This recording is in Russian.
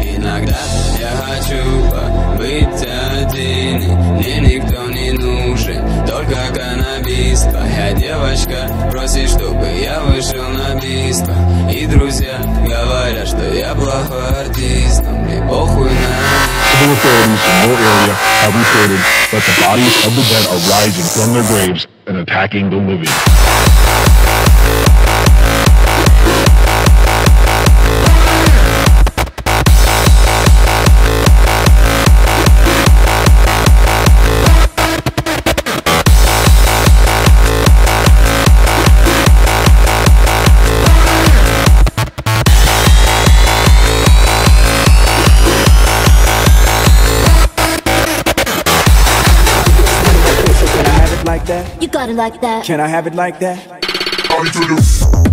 Иногда я хочу побыть один Мне никто не нужен, только каннабис Твоя девочка просит, чтобы я вышел на бисто И друзья говорят, что я плохой артист Но мне похуй на Civil authorities in your area have reported that the bodies of the dead are rising from their graves and attacking the living. That? You got it like that. Can I have it like that? Body to the